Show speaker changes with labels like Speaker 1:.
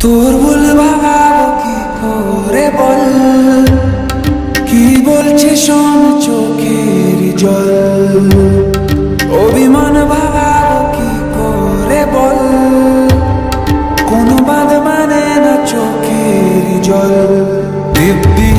Speaker 1: তোর বল ভাবাবো কি করে বল? কি বলছে শোন চোখের জল? অভিমান ভাবাবো কি করে বল? কোন বাদ মানে না চোখের জল? দিব্যি